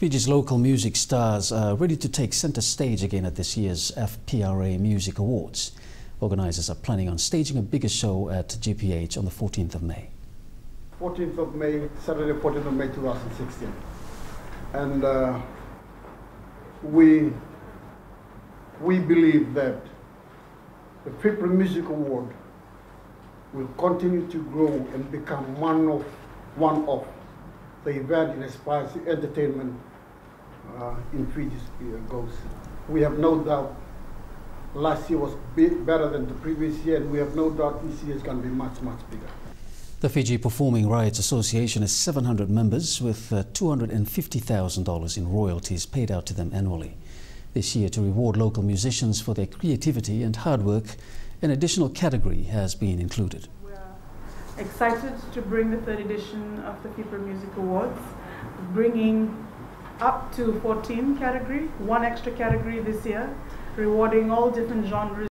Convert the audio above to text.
Fiji's local music stars are ready to take center stage again at this year's FPRA Music Awards. Organizers are planning on staging a bigger show at GPH on the 14th of May. 14th of May, Saturday 14th of May 2016. And uh, we, we believe that the FIPRA Music Award will continue to grow and become one of, one of the event in inspires entertainment uh, in Fiji's uh, goes. We have no doubt last year was better than the previous year, and we have no doubt this year is going to be much, much bigger. The Fiji Performing Rights Association has 700 members with uh, $250,000 in royalties paid out to them annually. This year, to reward local musicians for their creativity and hard work, an additional category has been included. Excited to bring the third edition of the FIPRA Music Awards, bringing up to 14 category, one extra category this year, rewarding all different genres